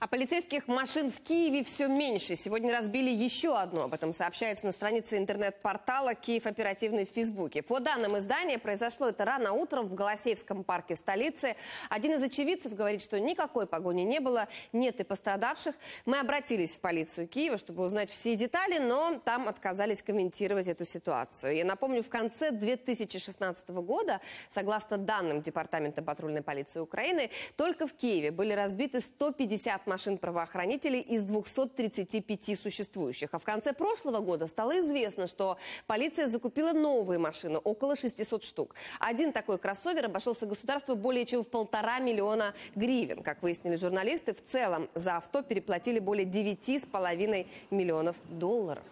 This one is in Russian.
А полицейских машин в Киеве все меньше. Сегодня разбили еще одну. Об этом сообщается на странице интернет-портала «Киев оперативный» в Фейсбуке. По данным издания, произошло это рано утром в Голосеевском парке столицы. Один из очевидцев говорит, что никакой погони не было, нет и пострадавших. Мы обратились в полицию Киева, чтобы узнать все детали, но там отказались комментировать эту ситуацию. Я напомню, в конце 2016 года, согласно данным Департамента патрульной полиции Украины, только в Киеве были разбиты 150 машин правоохранителей из 235 существующих. А в конце прошлого года стало известно, что полиция закупила новые машины, около 600 штук. Один такой кроссовер обошелся государству более чем в полтора миллиона гривен. Как выяснили журналисты, в целом за авто переплатили более 9,5 миллионов долларов.